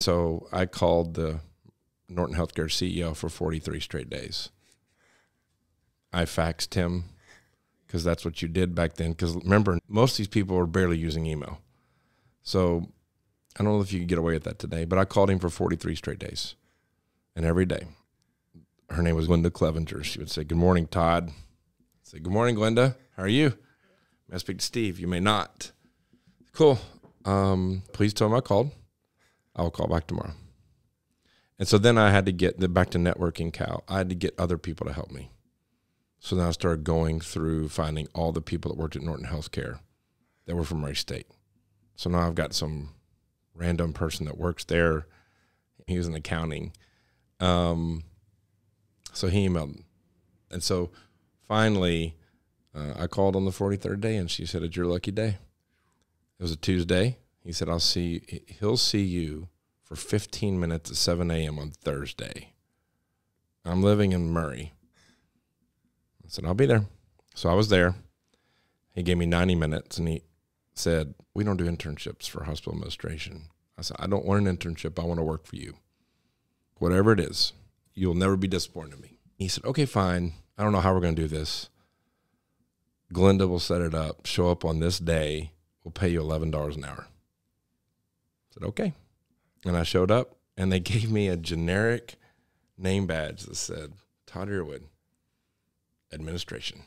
So I called the Norton Healthcare CEO for 43 straight days. I faxed him because that's what you did back then. Because remember, most of these people were barely using email. So I don't know if you can get away with that today, but I called him for 43 straight days. And every day, her name was Glenda Clevenger. She would say, Good morning, Todd. I'd say, Good morning, Glenda. How are you? May I speak to Steve? You may not. Cool. Um, please tell him I called. I'll call back tomorrow. And so then I had to get the back to networking Cal. I had to get other people to help me. So then I started going through finding all the people that worked at Norton Healthcare that were from Murray State. So now I've got some random person that works there. He was in accounting. Um, so he emailed. And so finally, uh, I called on the 43rd day and she said, It's your lucky day. It was a Tuesday. He said, I'll see, he'll see you for 15 minutes at 7 a.m. on Thursday. I'm living in Murray. I said, I'll be there. So I was there. He gave me 90 minutes and he said, We don't do internships for hospital administration. I said, I don't want an internship. I want to work for you. Whatever it is, you'll never be disappointed in me. He said, Okay, fine. I don't know how we're going to do this. Glenda will set it up, show up on this day. We'll pay you $11 an hour. Said, Okay. And I showed up and they gave me a generic name badge that said Todd Earwood, administration.